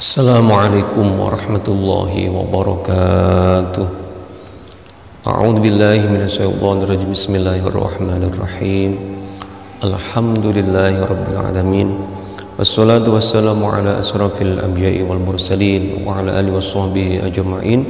Assalamualaikum warahmatullahi wabarakatuh. A'udhu billahi minasyaitanir rajim Bismillahirrahmanirrahim. Alhamdulillahi alamin. Wassalatu wassalamu ala asrafil anbiya'i wal mursalin wa ala alihi washabbihi ajma'in.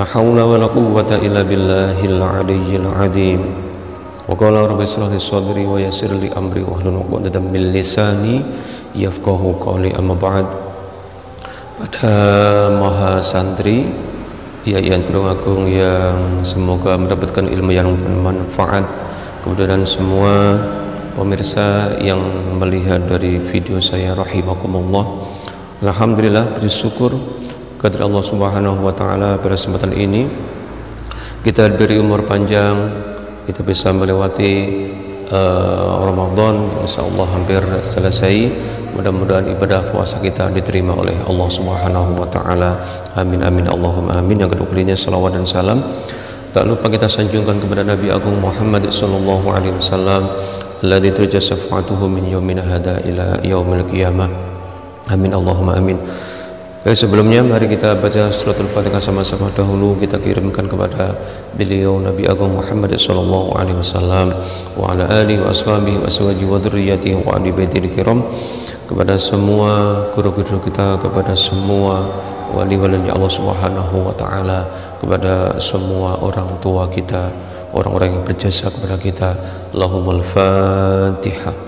La haula wa la quwwata illa billahil aliyyil azim Wa qala rabbi israh li sadri wa yassir li amri wa hlul 'uqdatam min lisani yafqahu qawli amma ba'du pada maha santri ya yang Agung yang semoga mendapatkan ilmu yang bermanfaat. Kemudian semua pemirsa yang melihat dari video saya rahimakumullah. Alhamdulillah bersyukur kepada Allah Subhanahu wa taala pada kesempatan ini. Kita diberi umur panjang kita bisa melewati uh, Ramadan insyaallah hampir selesai Mudah-mudahan ibadah puasa kita diterima oleh Allah Subhanahu wa taala. Amin amin Allahumma amin. Yang kedua salawat dan salam tak lupa kita sanjungkan kepada Nabi Agung Muhammad sallallahu alaihi wasallam alladzi turja syafa'atuhu min yaumina hada ila yaumil qiyamah. Amin Allahumma amin. Baik sebelumnya mari kita baca suratul Fatihah sama-sama. Dahulu kita kirimkan kepada beliau Nabi Agung Muhammad sallallahu alaihi wasallam wa ala alihi wa ashabihi wa azwajihi wa dzurriyyatihi wa ali baitil kiram kepada semua guru-guru kita kepada semua wali-wali Allah Subhanahu wa taala kepada semua orang tua kita orang-orang yang berjasa kepada kita. Allahumma al-Fatihah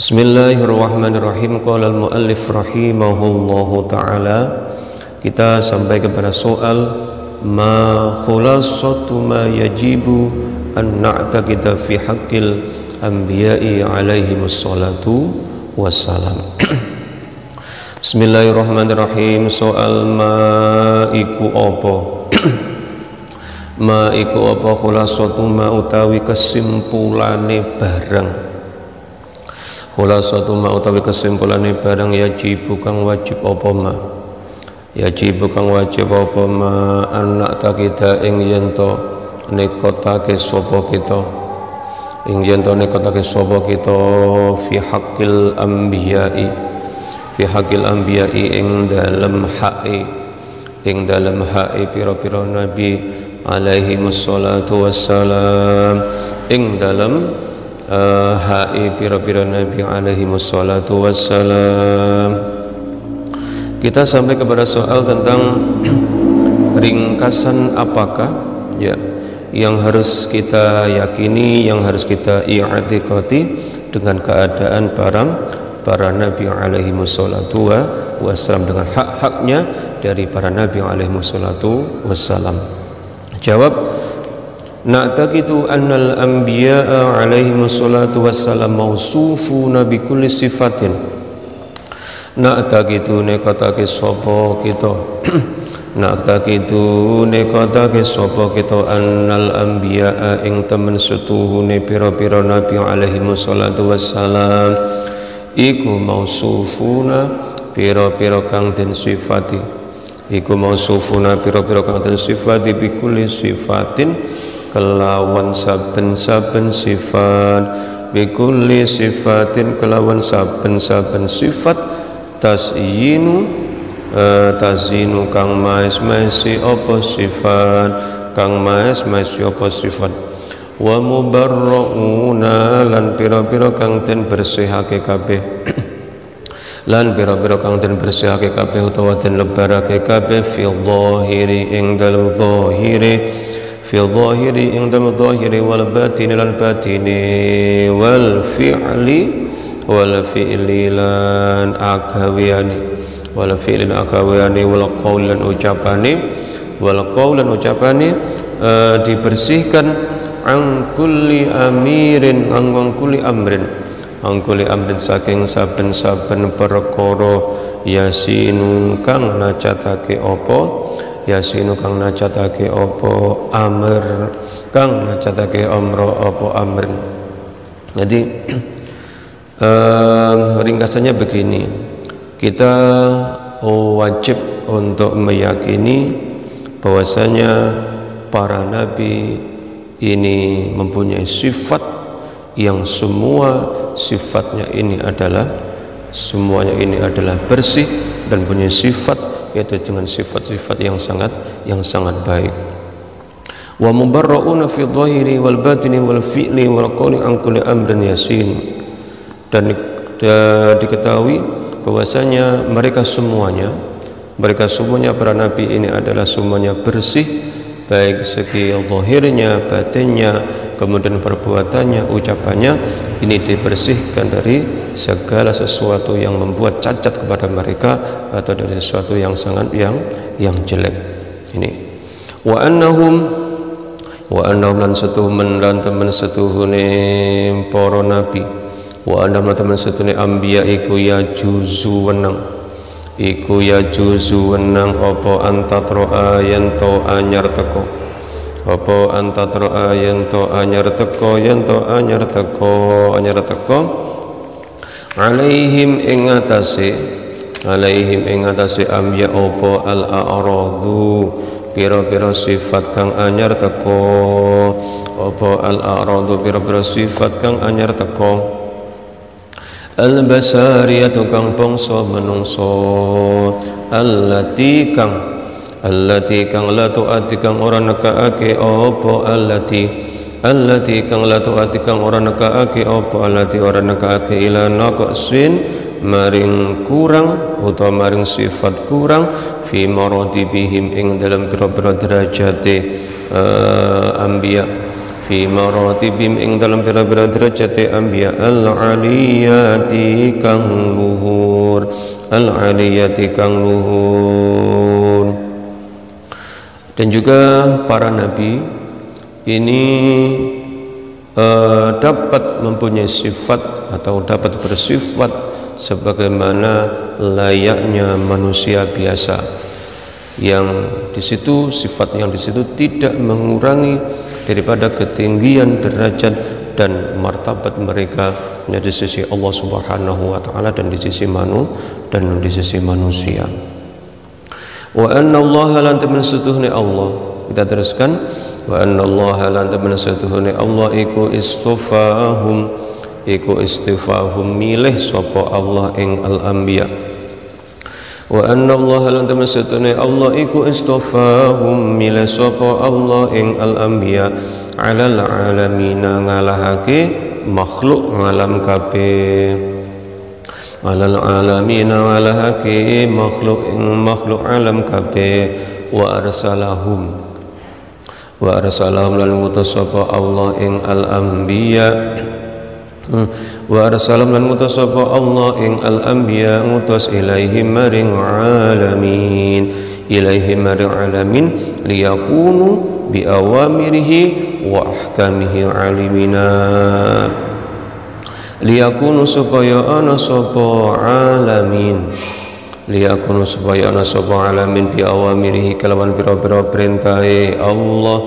Bismillahirrahmanirrahim. Qala al-muallif rahimahullahu ta'ala. Kita sampai kepada soal Ma khulasatu ma yajibu An na'takida fi haqqil Anbiya'i alaihi salatu wassalam. Bismillahirrahmanirrahim. Soal ma iku apa? Ma iku apa khulasatu ma utawi kesimpulane bareng khulasatu ma utawi kesimpulane barang yajib kang wajib apa ma? Yajib kang wajib apa ma? Anak takida ing yen to nekotake sapa kita? Ing yen to nekotake sapa kita? Fi haqqil anbiya'i. Fi haqqil anbiya'i ing dalem haqqi ing dalem haqqi pira-pira nabi alaihi wassalatu wassalam. Ing dalem haqqi pira-pira nabi alaihi wassalatu wassalam kita sampai kepada soal tentang ringkasan apakah ya yang harus kita yakini, yang harus kita i'tikati dengan keadaan para para nabi alaihi wassalatu wassalam dengan hak-haknya dari para nabi alaihi wassalatu wassalam. Jawab Na'taqidu annal anbiya'a alaihi wassalatu wassalam mausufuna bi kulli sifatin. Na'taqidu nekatake sapa kita. Nak takitu nekotake sapa kita. Annal anbiya ing temen setuhune pira-pira nabi alaihi wassalatu wassalam. Iku mausufuna pira-pira kang den sifati. Iku mausufuna pira-pira kang den sifati bikuli sifatin kelawan saben-saben sifat. Bikuli sifatin kelawan saben-saben sifat. Tasyinu uh, tazinu kang mais maisi apa sifat. Kang mais maisi apa sifat. Wa mubarrauna lan pira-pira kang den bersihake kabeh. Lan pira-pira kang den bersihake kabeh utawa den lebarake kabeh fi dhahiri ing dalem dhahiri fi dhahiri ing dalem dhahiri wal batini lan batini wal fi'li wal fi'li lan akawiani wal akawani wal qaulan ucapane uh, dibersihkan an kulli amirin kulli amrin angkuli amrin saking saben-saben perkara yasinu kang nacatake apa yasinu kang nacatake apa amr kang nacatake amro apa amr. Jadi eh, ringkasannya begini. Kita wajib untuk meyakini bahwasanya para nabi ini mempunyai sifat yang semua sifatnya ini adalah semuanya ini adalah bersih dan punya sifat yaitu dengan sifat-sifat yang sangat yang sangat baik. Wa mubarrauna fi dhahiri wal batini wal fi'li wal qawli an kulli amrin yasin. Dan diketahui bahwasanya mereka semuanya mereka semuanya para nabi ini adalah semuanya bersih baik segi zahirnya, batinnya, kemudian perbuatannya, ucapannya ini dibersihkan dari segala sesuatu yang membuat cacat kepada mereka atau dari sesuatu yang sangat yang yang jelek. Ini. Wa annahum wa annahum lan setuhun lan temen setuhune para nabi. Wa annahum lan temen setuhune anbiya iku ya juzu wenang. Iku ya juzu wenang apa antatra ayen to anyar teko? Apa antatra ayen to anyar teko? Yen to anyar teko anyar teko alaihim ing atase alaihim ing atase amya apa al a'radu pira-pira sifat kang anyar teko. Apa al a'radu pira-pira sifat kang anyar teko. Al basariyatu kang bangsa menungso. Allati kang allati kang la tuati kang ora nekaake apa allati allati kang la tuati kang ora nekaake apa allati ora nekaake? Ila naqsin maring kurang utawa maring sifat kurang fi maratibihim ing dalam pira-pira derajate uh, anbiya' fi maratibim ing dalam pira-pira derajat anbiya al aliyati kang luhur. Al aliyati kang luhur. Dan juga para nabi ini uh, dapat mempunyai sifat atau dapat bersifat sebagaimana layaknya manusia biasa yang di situ sifat yang di situ tidak mengurangi daripada ketinggian derajat dan martabat mereka di sisi Allah Subhanahu wa taala dan di sisi manu dan di sisi manusia. Wa anna Allah lan Allah. Kita teruskan wa anna Allah lan setuhne Allah iku istofahum iku istifahum milih sapa Allah ing al-anbiya. Wa anna Allah lan temasatune Allah iku istofahum mila sapa Allah ing al anbiya alal alamin ngalahake makhluk ngalam kabeh. Alal alamin ngalahake makhluk ing makhluk alam kabeh. Wa arsalahum wa arsalahum lan ngutus Allah ing al anbiya. Hmm. Wa arsalam lan ngutus Allah ing al anbiya ngutus ilaihim maring alamin. Ilaihim maring alamin liyakunu bi awamirihi wa ahkamihi alimina. Liyakunu supaya ana sapa alamin liyakunu supaya ana sapa alamin bi awamirihi kalawan pira-pira perintahe Allah.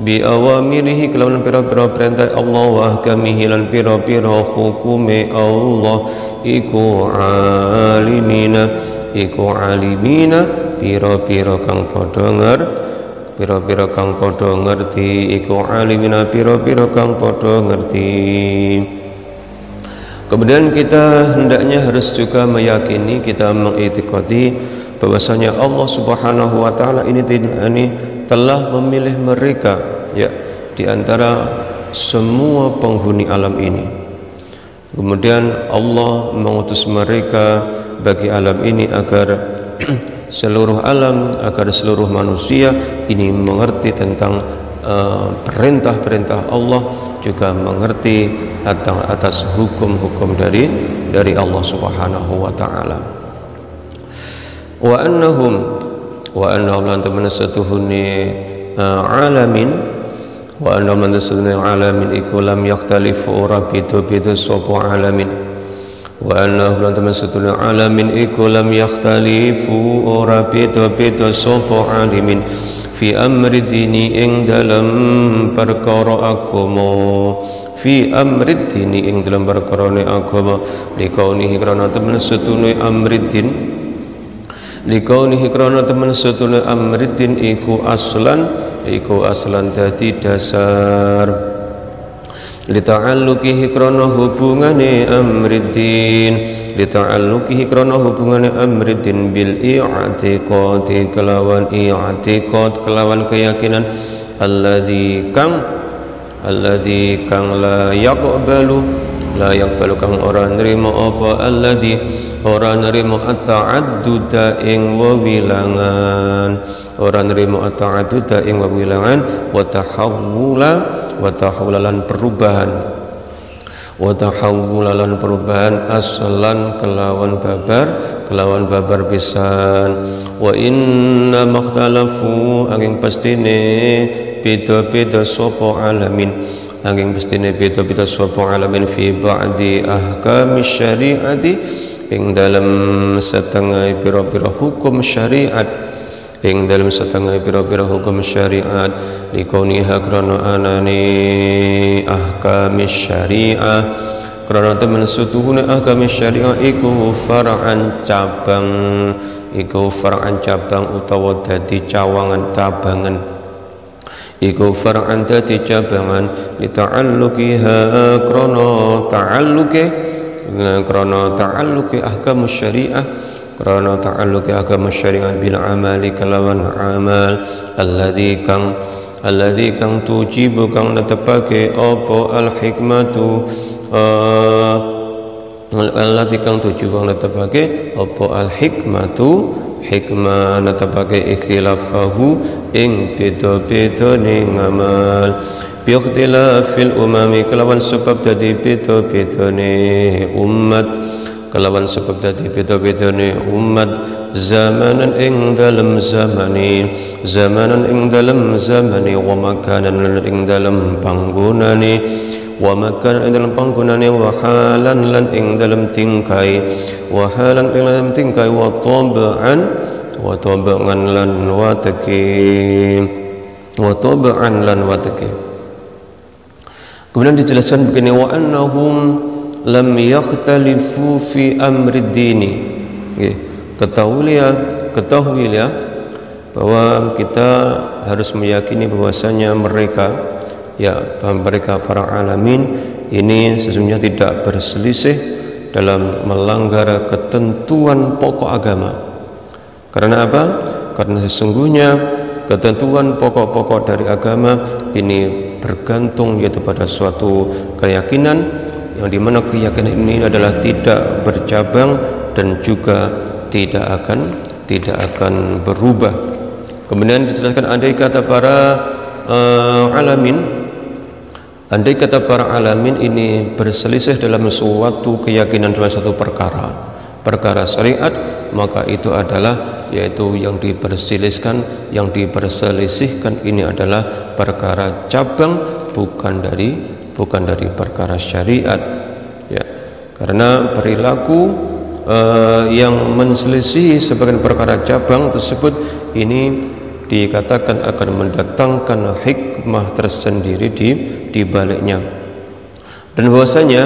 Bi awamirihi kelawan pira-pira perintah Allah wa ahkamihi lan pira-pira hukume Allah. Iku alimina iku alimina pira-pira kang padha nger pira-pira kang padha ngerti. Iku alimina pira-pira kang padha ngerti Kemudian kita hendaknya harus juga meyakini kita mengitikadi bahwasanya Allah Subhanahu wa taala ini ini telah memilih mereka ya di antara semua penghuni alam ini. Kemudian Allah mengutus mereka bagi alam ini agar seluruh alam, agar seluruh manusia ini mengerti tentang uh, perintah-perintah uh, Allah juga mengerti atas hukum-hukum dari dari Allah Subhanahu wa taala. Wa annahum wa annahum lan temen satuhune uh, alamin wa anna man alamin iku lam yakhtalifu ora beda-beda sapa alamin. Wa anna lan sedune alamin iku lam yakhtalifu ora beda-beda sapa alimin. Fi amri dini ing dalam perkara agama fi amri dini ing dalam perkara agama. Likaunihi krana temen sedune amri din likaunihi krana temen sedune amri din iku aslan iku aslan dadi dasar. Lita'alluqihi krana hubungane amriddin. Lita'alluqihi krana hubungane amriddin bil i'tiqadi kelawan i'tiqad kelawan keyakinan alladzi kang alladzi kang la yaqbalu la yaqbalu kang ora nrimo apa alladzi ora nrimo at-ta'adduda ing wewilangan ora nrimo at-ta'adduda ing wewilangan wa tahawula wa tahawulalan perubahan. Wa tahawulalan perubahan aslan kelawan babar kelawan babar pisan. Wa inna makhtalafu angin pastine beda-beda sapa alamin. Angin pastine beda-beda sapa alamin fi ba'di ahkam syariati. Ing dalam setengah pira-pira hukum syariat. Ing dalam setengah pira-pira hukum syariat. Likauniha krana anane ahkam syariah. Krana temen sutuhune ahkam syariah iku far'an cabang. Iku far'an cabang utawa dadi cawangan cabangan iku far'an dadi cabangan li ta'alluqiha krana ta'alluqe krana ta'alluqi ahkam syariah krana ta'alluqi agama syariat bil amali kalawan amal. Alladzi kang alladzi kang tujibu kang netepake apa al hikmatu uh, alladzi kang tujibu kang netepake apa al hikmatu hikmah netepake ikhtilafahu ing beda-beda ning amal biikhtilafil umami kelawan sebab dadi beda-beda umat. Kelawan sebab dadi beda-bedane umat. Zamanan ing dalam zamani zamanan ing dalam zamani. Wa makanan ing dalam panggonane wa makan ing dalam panggonane wa halan lan ing dalam tingkai. Wa halan ing dalam tingkai wa tab'an wa tab'an lan wataki wa tab'an lan wataki kemudian dijelaskan begini wa annahum lam yakhtalifu fi amri dini. Ketahuilah ketahuilah bahwa kita harus meyakini bahwasanya mereka ya mereka para alamin ini sesungguhnya tidak berselisih dalam melanggar ketentuan pokok agama karena apa? karena sesungguhnya ketentuan pokok-pokok dari agama ini bergantung yaitu pada suatu keyakinan yang di mana keyakinan ini adalah tidak bercabang dan juga tidak akan tidak akan berubah kemudian dijelaskan andai kata para uh, alamin andai kata para alamin ini berselisih dalam suatu keyakinan dalam satu perkara perkara syariat maka itu adalah yaitu yang diperselisihkan yang diperselisihkan ini adalah perkara cabang bukan dari bukan dari perkara syariat. Ya karena perilaku uh, yang menselisih sebagian perkara cabang tersebut ini dikatakan akan mendatangkan hikmah tersendiri di di baliknya. Dan bahwasanya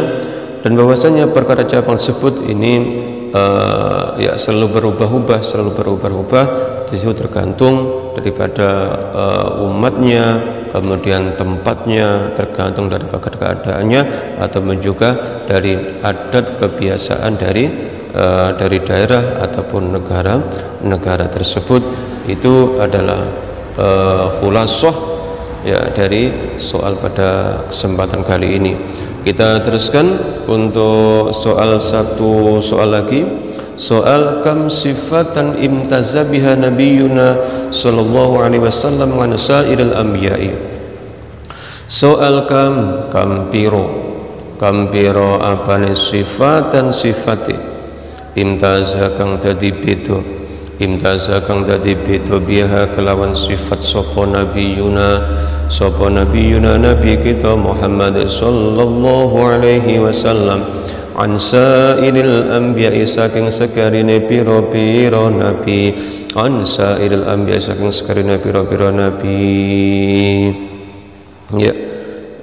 dan bahwasanya perkara cabang tersebut ini uh, ya selalu berubah-ubah selalu berubah-ubah itu tergantung daripada uh, umatnya kemudian tempatnya tergantung dari keadaannya atau juga dari adat kebiasaan dari uh, dari daerah ataupun negara negara tersebut itu adalah uh, ya dari soal pada kesempatan kali ini. Kita teruskan untuk soal satu soal lagi. Soal kam sifatan imtaza biha nabiyuna sallallahu alaihi wasallam an sa'iril anbiya'i. Soal kam kam piro. Kam piro apane sifatan sifati. Imtaza kang dadi beda imtaza kang dadi beda biha kelawan sifat sapa nabiyuna. Sapa nabiyuna nabi kita Muhammad sallallahu alaihi wasallam. An sairil anbiya saking sekarine pira-pira nabi. An sairil anbiya saking sekarine pira-pira nabi. Ya.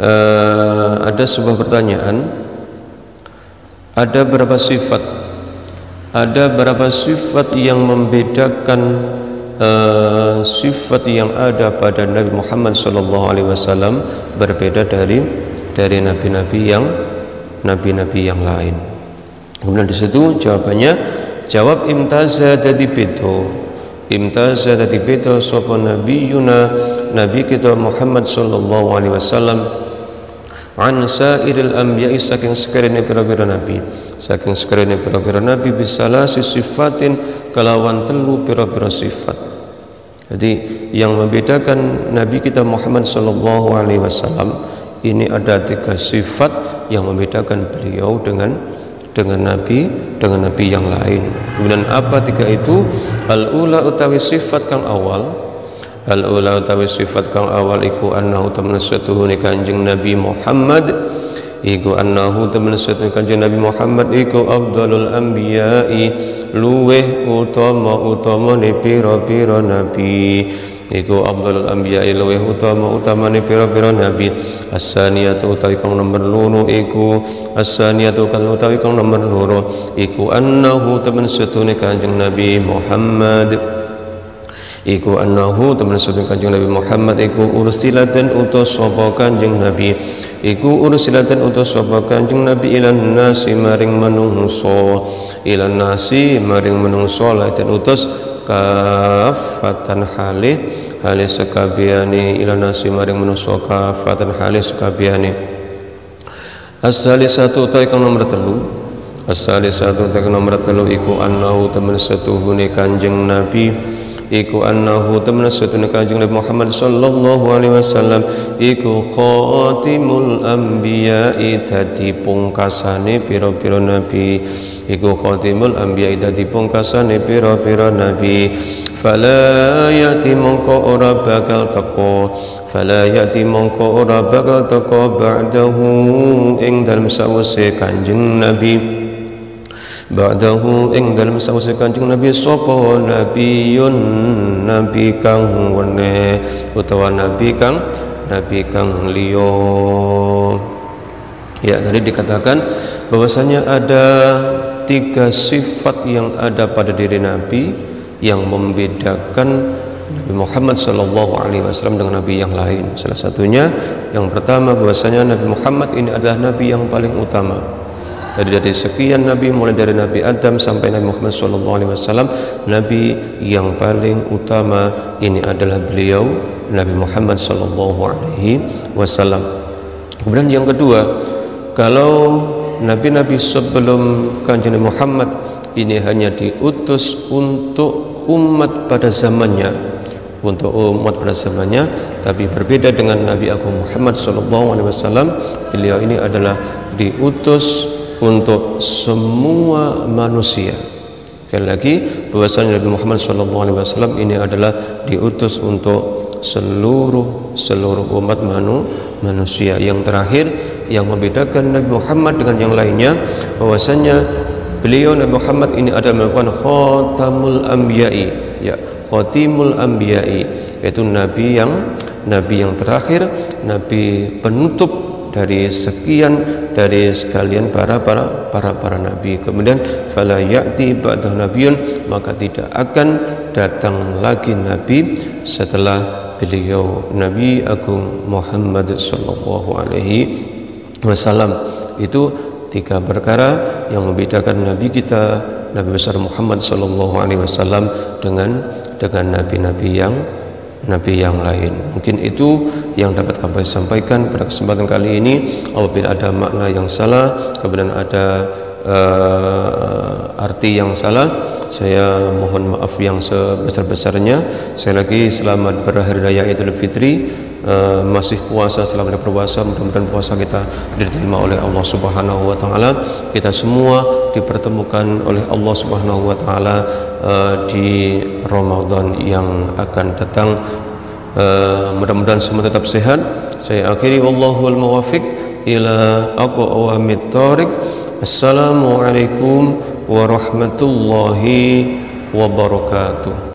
Uh, ada sebuah pertanyaan. Ada berapa sifat ada berapa sifat yang membedakan uh, sifat yang ada pada Nabi Muhammad wasallam berbeda dari dari nabi-nabi yang nabi-nabi yang lain. Kemudian di situ jawabannya jawab imtaza dadi beto. Imtaza dadi beto sapa nabiyuna nabi kita Muhammad sallallahu alaihi wasallam an sairil anbiya'i saking sekarene pira-pira nabi saking sekarene pira-pira nabi bisalasi sifatin kelawan telu pira-pira sifat jadi yang membedakan Nabi kita Muhammad Sallallahu Alaihi Wasallam ini ada tiga sifat yang membedakan beliau dengan dengan Nabi dengan Nabi yang lain. Kemudian apa tiga itu? Al ula utawi sifat kang awal. Al ula utawi sifat kang awal iku annahu temen setuhune kanjeng Nabi Muhammad. Iku annahu temen setuhune kanjeng Nabi Muhammad iku afdalul anbiya'i luweh utama utama ni pira-pira nabi. Iku abdul anbiya luweh utama utama ni pira-pira nabi. As-saniyatu utawi kang nomor loro iku as-saniyatu kang utawi kang nomor loro iku annahu temen setune kanjeng nabi Muhammad iku annahu temen setune kanjeng nabi Muhammad iku ursilatan utus sapa kanjeng nabi. Iku ursilatan utus sapa kanjeng nabi ilan nasi maring manungsa ilan nasi maring menungso dan utus kafatan halih halih sekabiani ilan nasi maring menungso kafatan halih sekabiani asali satu utai kang nomor telu. Asali satu kang nomor telu iku annahu temen setuhune kanjeng nabi iku annahu temen setuhune kanjeng Nabi Muhammad sallallahu alaihi wasallam. Iku khatimul anbiya dadi pungkasane pira-pira nabi. Iku khatimul anbiya dadi pungkasane pira-pira nabi. Fala yati mongko ora bakal teko. Fala yati mongko ora bakal teko ba'dahu ing dalem sawise kanjeng nabi ba'dahu ing dalem sawise kanjeng nabi sapa nabiyun nabi kang wene utawa nabi kang nabi kang liya ya tadi dikatakan bahwasanya ada tiga sifat yang ada pada diri Nabi yang membedakan Nabi Muhammad Sallallahu Alaihi Wasallam dengan Nabi yang lain. Salah satunya yang pertama bahwasanya Nabi Muhammad ini adalah Nabi yang paling utama. Dari dari sekian Nabi mulai dari Nabi Adam sampai Nabi Muhammad Sallallahu Alaihi Wasallam Nabi yang paling utama ini adalah beliau Nabi Muhammad Sallallahu Alaihi Wasallam. Kemudian yang kedua, kalau Nabi-Nabi sebelum kanjeng Muhammad ini hanya diutus untuk umat pada zamannya untuk umat pada zamannya tapi berbeda dengan Nabi Agung Muhammad wasallam beliau ini adalah diutus untuk semua manusia. Sekali lagi bahwasanya Nabi Muhammad wasallam ini adalah diutus untuk seluruh seluruh umat manu, manusia. Yang terakhir yang membedakan Nabi Muhammad dengan yang lainnya bahwasanya beliau Nabi Muhammad ini adalah merupakan khatamul anbiya'i ya khatimul anbiya'i yaitu nabi yang nabi yang terakhir nabi penutup dari sekian dari sekalian para para para para nabi. Kemudian fala ya'ti ba'da nabiyyun maka tidak akan datang lagi nabi setelah beliau Nabi Agung Muhammad sallallahu alaihi wasallam. Itu tiga perkara yang membedakan nabi kita Nabi besar Muhammad sallallahu alaihi wasallam dengan dengan nabi-nabi yang nabi yang lain. Mungkin itu yang dapat kami sampaikan pada kesempatan kali ini. Apabila ada makna yang salah, kemudian ada uh, arti yang salah, saya mohon maaf yang sebesar-besarnya. Saya lagi selamat berhari raya Idul Fitri uh, masih puasa selama berpuasa mudah-mudahan puasa kita diterima oleh Allah Subhanahu wa taala. Kita semua dipertemukan oleh Allah Subhanahu wa taala uh, di Ramadan yang akan datang. Uh, mudah-mudahan semua tetap sehat. Saya akhiri wallahu al muwafiq ila aqwamit tariq. Assalamualaikum warahmatullahi wabarakatuh